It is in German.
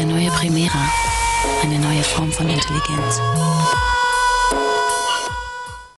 Der neue Primera. Eine neue Form von Intelligenz.